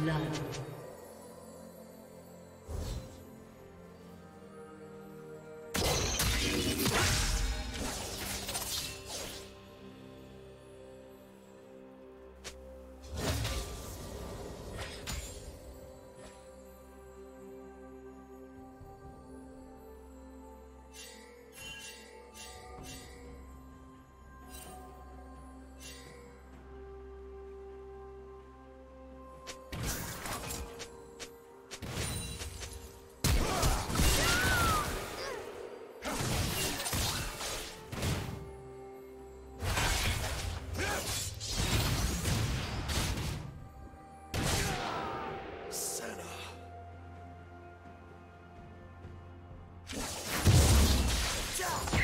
blood. Jump!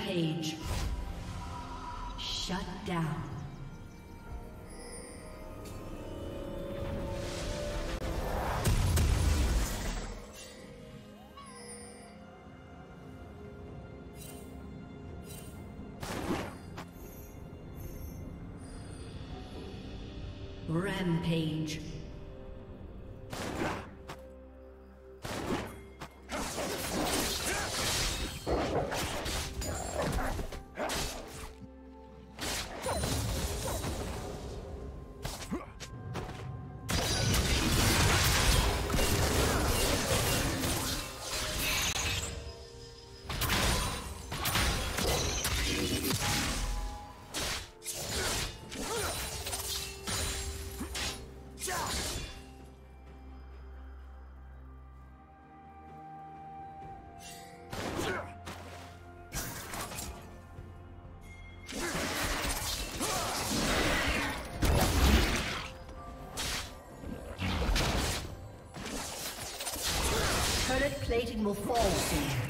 Rampage. Shut down. Rampage. Will fall soon.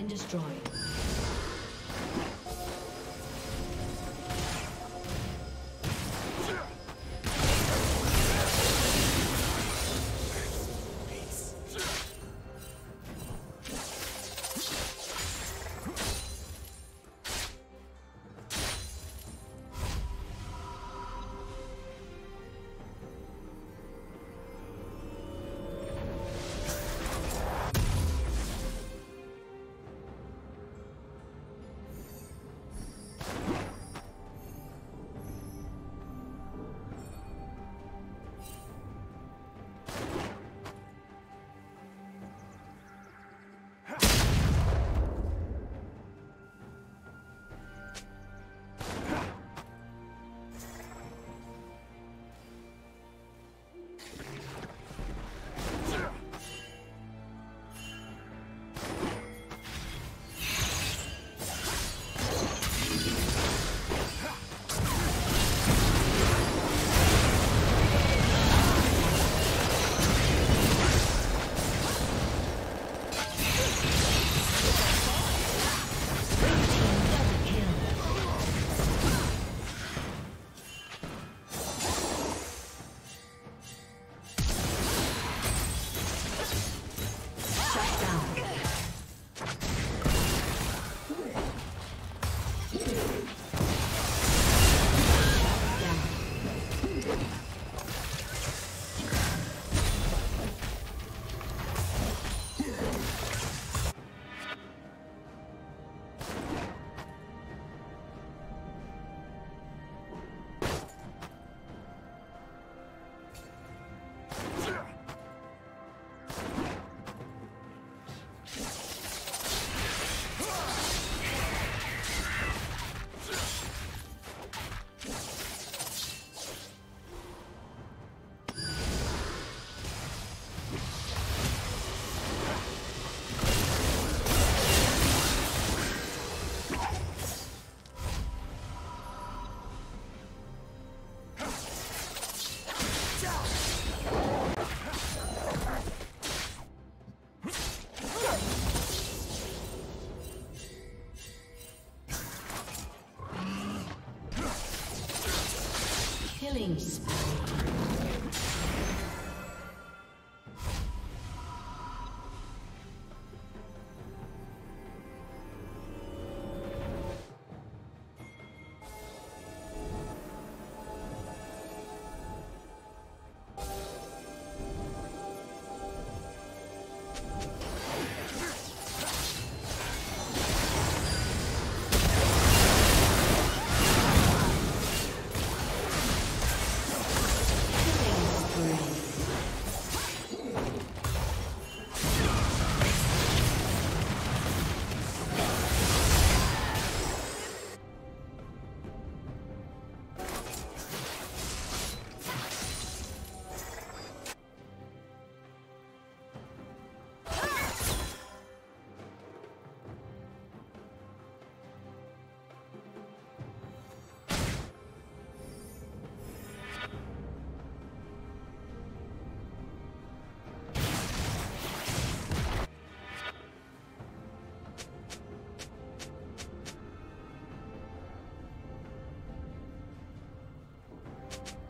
Been destroyed.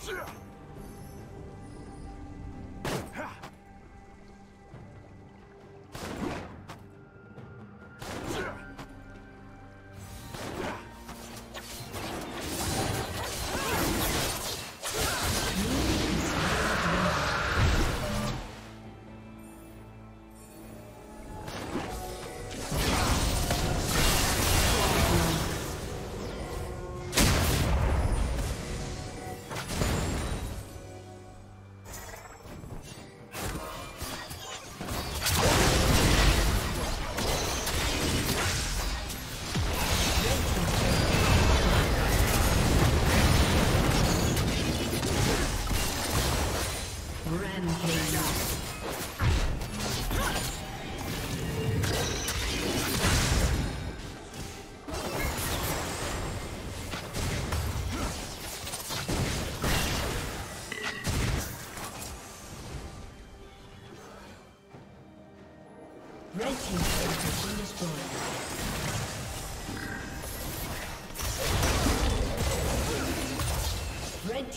是